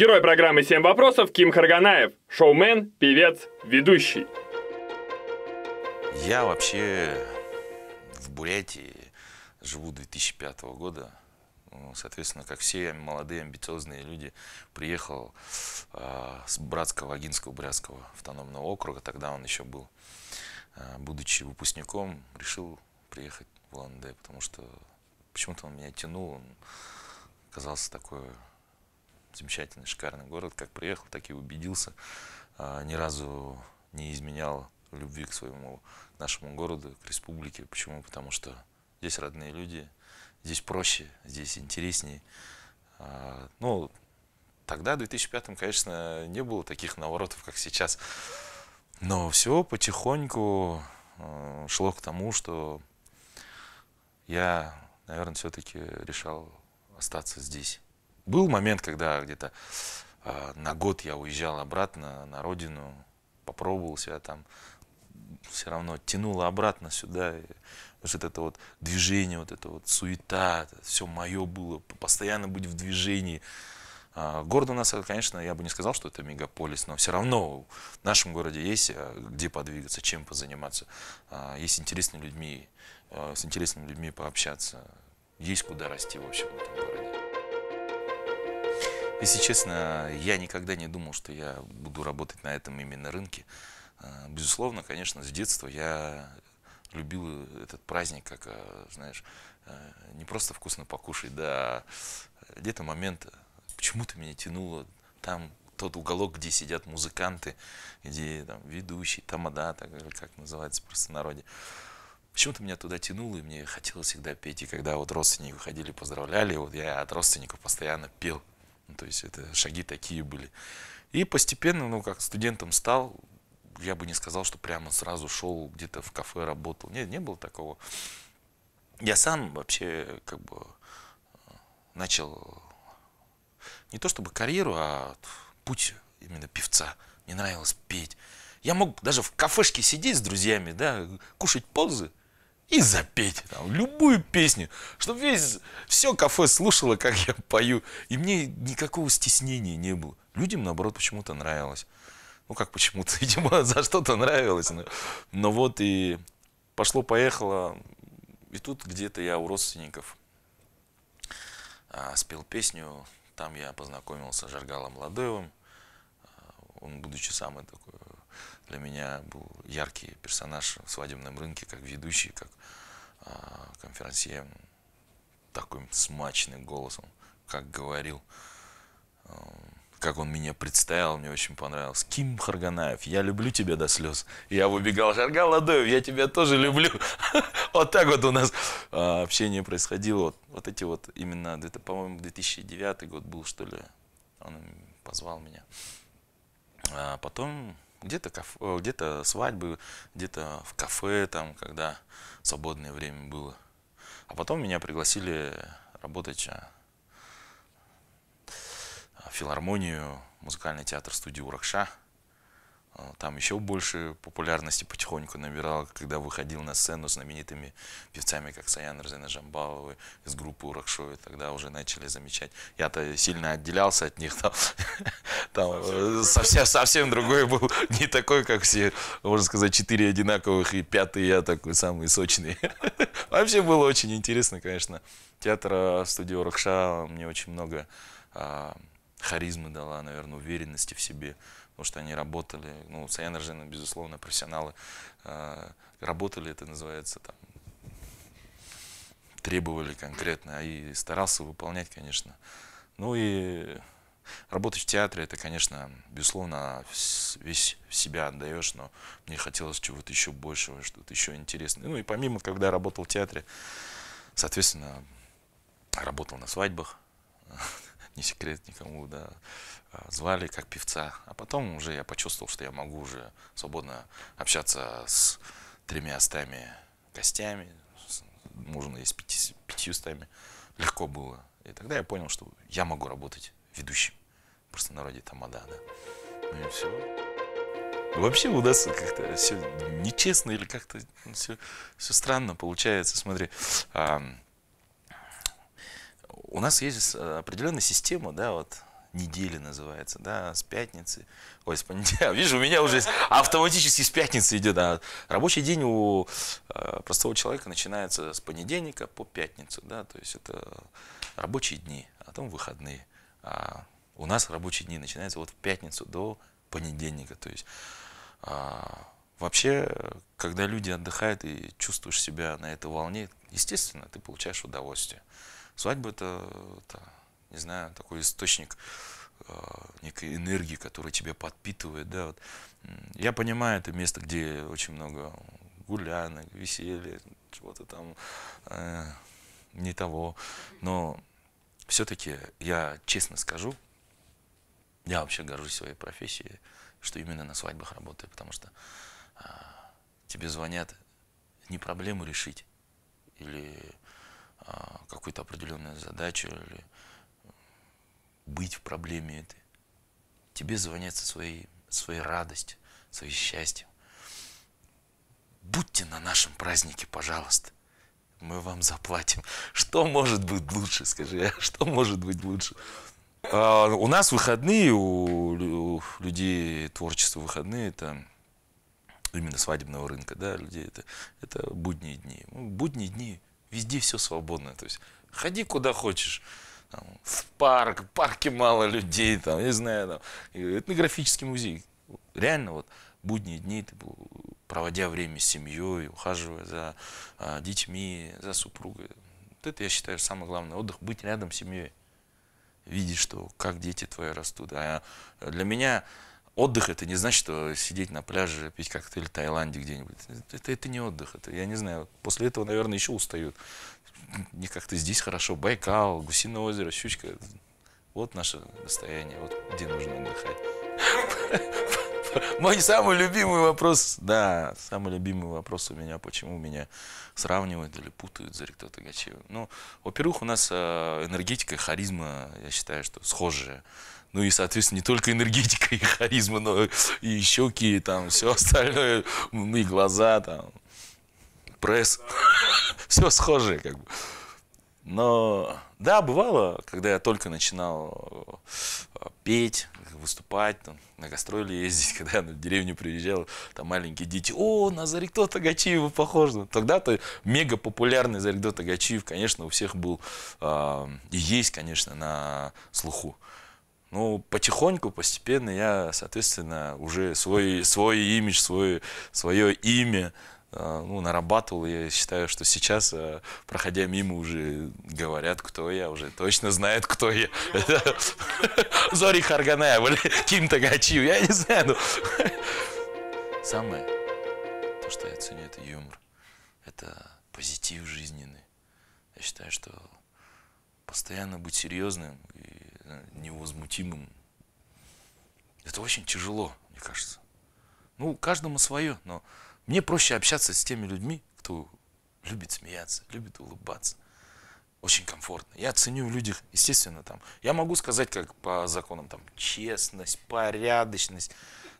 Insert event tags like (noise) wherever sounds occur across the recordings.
Герой программы «Семь вопросов» Ким Харганаев. Шоумен, певец, ведущий. Я вообще в Бурятии живу 2005 года. Ну, Соответственно, как все молодые амбициозные люди, приехал а, с Братского, Агинского, Брянского автономного округа, тогда он еще был. А, будучи выпускником, решил приехать в Улан-Удэ, потому что почему-то он меня тянул, он казался такой замечательный, шикарный город. Как приехал, так и убедился. А, ни разу не изменял любви к своему нашему городу, к республике. Почему? Потому что здесь родные люди, здесь проще, здесь интереснее. А, ну, тогда, в 2005 конечно, не было таких наворотов, как сейчас. Но все потихоньку э, шло к тому, что я, наверное, все-таки решал остаться здесь. Был момент, когда где-то э, на год я уезжал обратно на родину, попробовал себя там, все равно тянуло обратно сюда. И вот это вот движение, вот это вот суета, все мое было, постоянно быть в движении. А, Город у нас, конечно, я бы не сказал, что это мегаполис, но все равно в нашем городе есть а, где подвигаться, чем позаниматься. А, Есть интересными людьми, а, с интересными людьми пообщаться. Есть куда расти, в общем, городе. Если честно, я никогда не думал, что я буду работать на этом именно рынке. А, Безусловно, конечно, с детства я любил этот праздник, как, а, знаешь, а, не просто вкусно покушать, да, где-то момент почему-то меня тянуло там тот уголок, где сидят музыканты, где там ведущий, тамада, так, как называется в простонародье. Почему-то меня туда тянуло, и мне хотелось всегда петь. И когда вот родственники выходили, поздравляли, вот я от родственников постоянно пел. Ну, то есть это шаги такие были. И постепенно, ну, как студентом стал, я бы не сказал, что прямо сразу шел где-то в кафе работал. Нет, не было такого. Я сам вообще как бы начал не то чтобы карьеру, а путь именно певца. Мне нравилось петь. Я мог даже в кафешке сидеть с друзьями, да, кушать позы и запеть там, любую песню, чтобы весь, все кафе слушало, как я пою. И мне никакого стеснения не было. Людям, наоборот, почему-то нравилось. Ну, как почему-то, (laughs) видимо, за что-то нравилось. Но, но вот и пошло-поехало. И тут где-то я у родственников а, спел песню. Там я познакомился с Жаргалом Ладоевым. А, Он, будучи самый такой, для меня был яркий персонаж в свадебном рынке, как ведущий, как а, конферансье. Таким смачным голосом, как говорил. А, как он меня представил, мне очень понравилось. Ким Харганаев, я люблю тебя до слез. Я выбегал, Жаргал Ладоев, я тебя тоже люблю. (laughs) Вот так вот у нас а, общение происходило. Вот эти вот именно, это, по-моему, 2009 год был, что ли. Он позвал меня. А потом где-то э, где-то свадьбы, где-то в кафе, там, когда свободное время было. А потом меня пригласили работать а, в филармонию, музыкальный театр студии Уракша. А, Там еще больше популярности потихоньку набирал, когда выходил на сцену с знаменитыми певцами, как Саян Розена Жамбаловой из группы Уракшой. Тогда уже начали замечать. Я-то сильно отделялся от них. (laughs) Там, там э, совсем, совсем другой был. (laughs) Не такой, как все, можно сказать, четыре одинаковых, и пятый я такой самый сочный. (laughs) Вообще было очень интересно, конечно. Театр э, студии Уракша мне очень много а, харизмы дала, наверное, уверенности в себе, потому что они работали, ну, Саян Ржена, безусловно, профессионалы, э, работали, это называется, там, требовали конкретно, и старался выполнять, конечно. Ну и работать в театре, это, конечно, безусловно, весь себя отдаешь, но мне хотелось чего-то еще большего, что-то еще интересное. Ну и помимо, когда я работал в театре, соответственно, работал на свадьбах, (laughs) не секрет никому, да, а, звали как певца. А потом уже я почувствовал, что я могу уже свободно общаться с тремя стами гостями, с- можно и с пяти, пятьюстами. Легко было. И тогда я понял, что я могу работать ведущим. Просто народе тамада, да. Ну и все. Вообще у нас как-то все нечестно или как-то все, все странно получается. Смотри, ам, у нас есть э, определенная система, да, вот недели называется, да, с пятницы, ой, с понедельника, (laughs) вижу, у меня уже автоматически с пятницы идет, а рабочий день у э, простого человека начинается с понедельника по пятницу, да, то есть это рабочие дни, а потом выходные, а у нас рабочие дни начинаются вот в пятницу до понедельника, то есть а, вообще, когда люди отдыхают и чувствуешь себя на этой волне, естественно, ты получаешь удовольствие. Свадьба это, это не знаю, такой источник э, некой энергии, которая тебя подпитывает, да, вот. Я понимаю, это место, где очень много гулянок, веселья, чего-то там э, не того, но все-таки я честно скажу, я вообще горжусь своей профессией, что именно на свадьбах работаю, потому что э, тебе звонят не проблему решить или какую-то определенную задачу или быть в проблеме этой. Тебе звонят со своей, своей радостью, своим счастьем. Будьте на нашем празднике, пожалуйста. Мы вам заплатим. Что может быть лучше, скажи, а что может быть лучше? А, у нас выходные, у, у людей творчество выходные, это именно свадебного рынка, да, людей это, это будние дни. Будние дни, везде все свободно, то есть ходи куда хочешь там, в парк, в парке мало людей, там, не знаю, там, этнографический музей. Реально вот будние дни ты был, проводя время с семьей, ухаживая за а, детьми, за супругой. Вот это, я считаю, самый главный отдых, быть рядом с семьей. Видеть, что как дети твои растут. А для меня отдых это не значит, что сидеть на пляже, пить коктейль в Таиланде где-нибудь. Это, это не отдых. Это, я не знаю, после этого, наверное, еще устают не как-то здесь хорошо. Байкал, Гусиное озеро, Щучка. Вот наше состояние, вот где нужно отдыхать. Мой самый любимый вопрос, да, самый любимый вопрос у меня, почему меня сравнивают или путают за Рикто Тагачевым. Ну, во-первых, у нас э, энергетика и харизма, я считаю, что схожие. Ну и, соответственно, не только энергетика и харизма, но и щеки, там, все остальное, и глаза, там, пресс, (laughs) все схожее как бы. Но да, бывало, когда я только начинал э, петь, выступать, там, на гастроли ездить, (laughs) когда я на деревню приезжал, там маленькие дети, о, на Зарикто Тагачиева похож. Тогда-то мега популярный Зарикто Тагачиев, конечно, у всех был э, и есть, конечно, на слуху. Ну, потихоньку, постепенно я, соответственно, уже свой, свой имидж, свой, свое имя ну, нарабатывал. Я считаю, что сейчас, а, проходя мимо, уже говорят, кто я, уже точно знают, кто я. (laughs) Зори Харганаев или Ким Тагачиев, я не знаю. Но... Самое, то, что я ценю, это юмор. Это позитив жизненный. Я считаю, что постоянно быть серьезным и э, невозмутимым, это очень тяжело, мне кажется. Ну, каждому свое, но мне проще общаться с теми людьми, кто любит смеяться, любит улыбаться. Очень комфортно. Я ценю в людях, естественно, там. Я могу сказать, как по законам, там, честность, порядочность.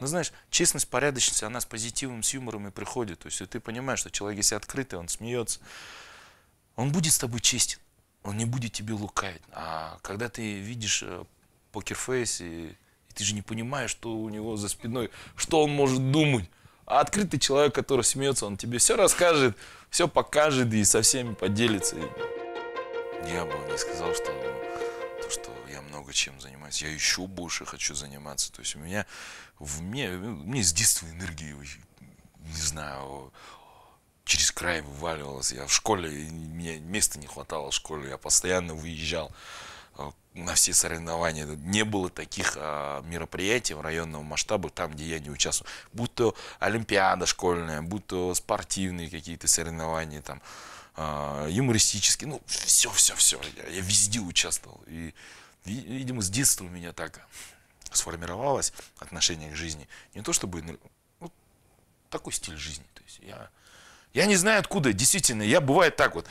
Но знаешь, честность, порядочность, она с позитивом, с юмором и приходит. То есть ты понимаешь, что человек, если открытый, он смеется, он будет с тобой честен. Он не будет тебе лукавить. А когда ты видишь э, покерфейс, и, и ты же не понимаешь, что у него за спиной, что он может думать. А открытый человек, который смеется, он тебе все расскажет, все покажет и со всеми поделится. Я бы не сказал, что то, что я много чем занимаюсь, я еще больше хочу заниматься. То есть у меня в мне, мне с детства энергии, не знаю, через край вываливалась. Я в школе, мне места не хватало в школе, я постоянно выезжал на все соревнования. Не было таких а, мероприятий в районном масштабе, там, где я не участвовал. Будь то олимпиада школьная, будь то спортивные какие-то соревнования, там, а, юмористические, ну, все, все, все. Я, я везде участвовал. И, видимо, с детства у меня так сформировалось отношение к жизни. Не то чтобы, ну, такой стиль жизни. То есть я, я не знаю откуда, действительно, я бывает так вот.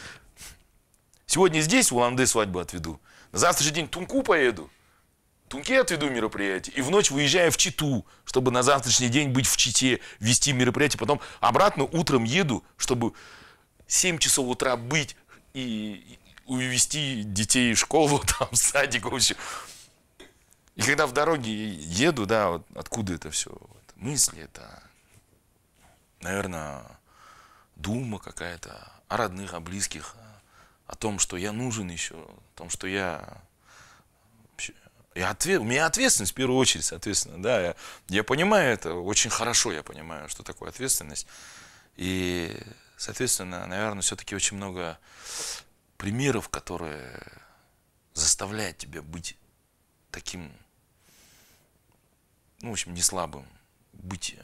Сегодня здесь в Уланды свадьбу отведу. На завтрашний день Тунку поеду. Тунке отведу мероприятие. И в ночь выезжаю в Читу, чтобы на завтрашний день быть в Чите, вести мероприятие. Потом обратно утром еду, чтобы 7 часов утра быть и увезти детей в школу, (laughs) там, в садик, в общем. И когда в дороге еду, да, вот откуда это все? Вот, мысли, это, наверное, дума какая-то о родных, о близких, о том, что я нужен еще, о том, что я я ответ, у меня ответственность в первую очередь, соответственно, да, я, я понимаю это, очень хорошо я понимаю, что такое ответственность. И, соответственно, наверное, все-таки очень много примеров, которые заставляют тебя быть таким, ну, в общем, не слабым, быть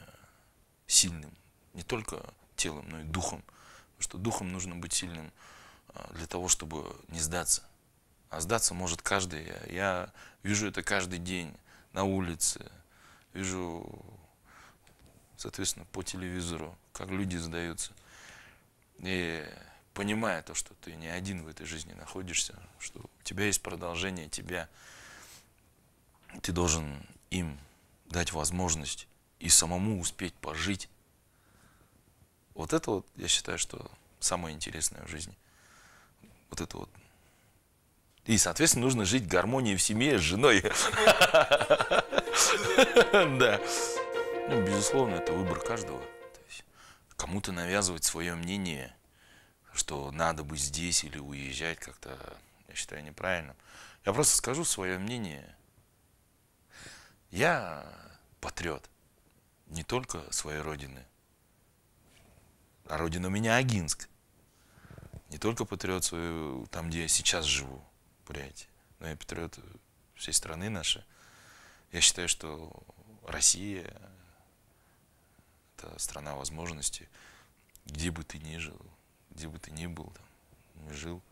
сильным, не только телом, но и духом. Потому что духом нужно быть сильным для того, чтобы не сдаться. А сдаться может каждый. Я вижу это каждый день на улице, вижу, соответственно, по телевизору, как люди сдаются. И понимая то, что ты не один в этой жизни находишься, что у тебя есть продолжение тебя, ты должен им дать возможность и самому успеть пожить. Вот это вот, я считаю, что самое интересное в жизни. Вот это вот и, соответственно, нужно жить в гармонии в семье с женой. Да. Ну, безусловно, это выбор каждого. Кому-то навязывать свое мнение, что надо быть здесь или уезжать как-то, я считаю, неправильным. Я просто скажу свое мнение. Я патриот не только своей родины, а родина у меня Агинск. Не только патриот свою, там, где я сейчас живу, Бурятии, но я патриот всей страны нашей. Я считаю, что Россия – это страна возможностей, где бы ты ни жил, где бы ты ни был, там, ни жил.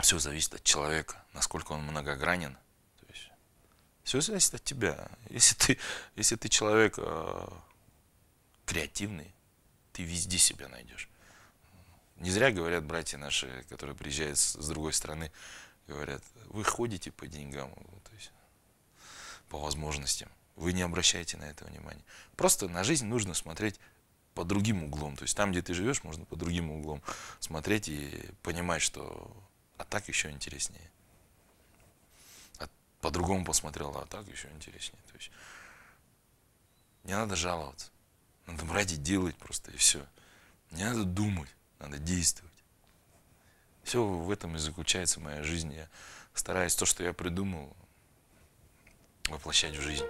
Все зависит от человека, насколько он многогранен. То есть, все зависит от тебя. Если ты, если ты человек э, креативный, ты везде себя найдешь. Не зря говорят братья наши, которые приезжают с, другой страны, говорят, вы ходите по деньгам, то есть по возможностям. Вы не обращаете на это внимания. Просто на жизнь нужно смотреть под другим углом. То есть там, где ты живешь, можно под другим углом смотреть и понимать, что а так еще интереснее. А по-другому посмотрел, а так еще интереснее. То есть не надо жаловаться. Надо брать и делать просто, и все. Не надо думать надо действовать. Все в этом и заключается моя жизнь. Я стараюсь то, что я придумал, воплощать в жизнь.